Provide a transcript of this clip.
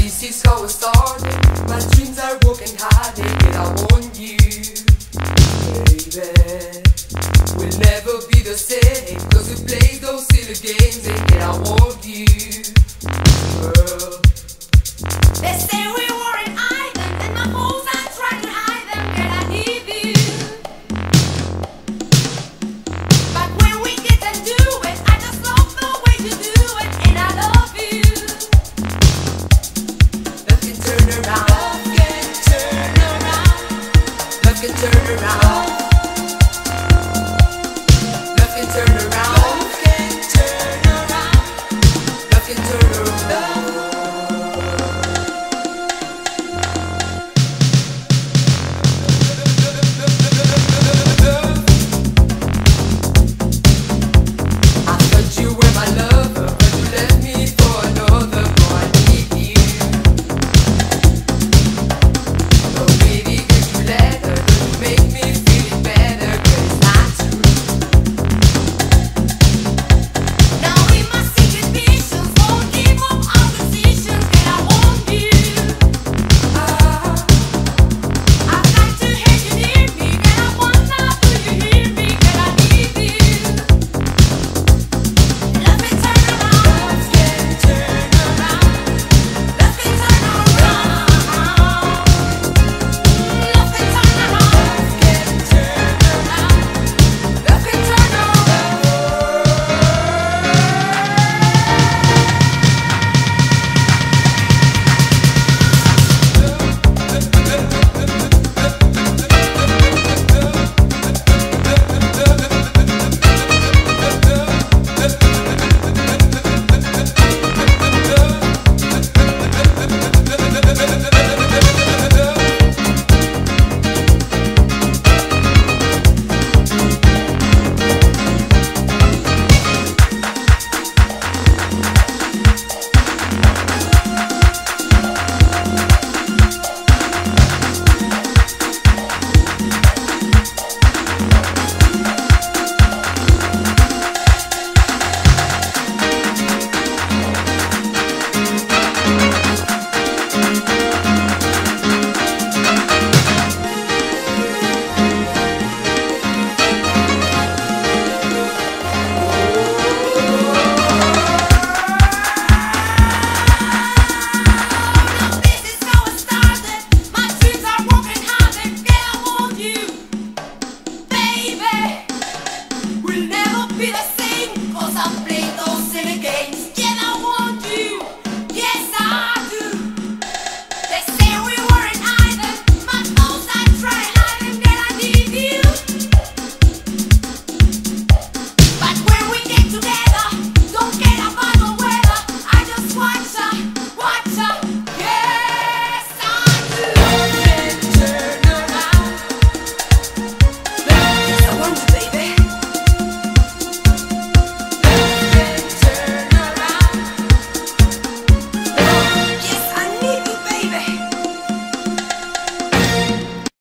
This is how it started. My dreams are broken hearted, and I want you, baby. We'll never be the same, cause we play those silly games, and I want you, girl.